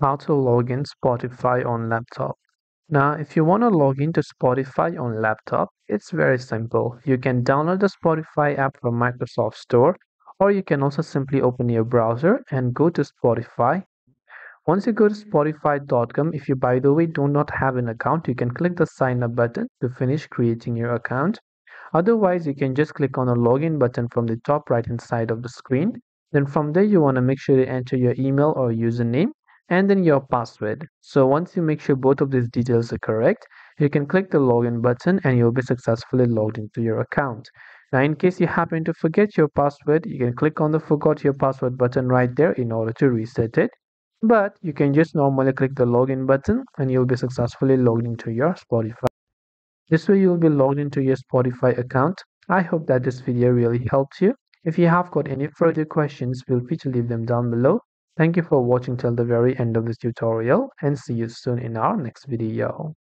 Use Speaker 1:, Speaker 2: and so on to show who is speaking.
Speaker 1: how to log in Spotify on laptop. Now, if you want to log into Spotify on laptop, it's very simple. You can download the Spotify app from Microsoft Store, or you can also simply open your browser and go to Spotify. Once you go to spotify.com, if you by the way do not have an account, you can click the sign up button to finish creating your account. Otherwise, you can just click on the login button from the top right hand side of the screen. Then from there, you want to make sure to enter your email or username and then your password. So once you make sure both of these details are correct, you can click the login button and you'll be successfully logged into your account. Now, in case you happen to forget your password, you can click on the forgot your password button right there in order to reset it. But you can just normally click the login button and you'll be successfully logged into your Spotify. This way you'll be logged into your Spotify account. I hope that this video really helped you. If you have got any further questions, feel free to leave them down below. Thank you for watching till the very end of this tutorial and see you soon in our next video.